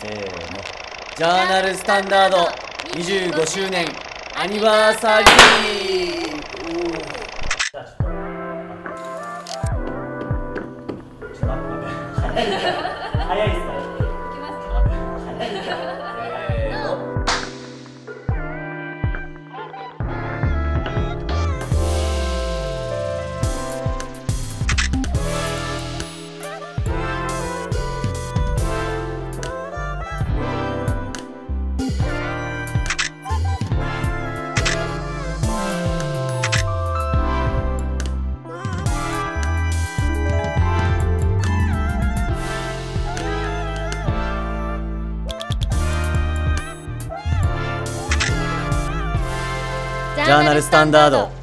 せーの。ジャーナルスタンダード25周年アニバーサリー。早い。早いっすねジャーナルスタンダード。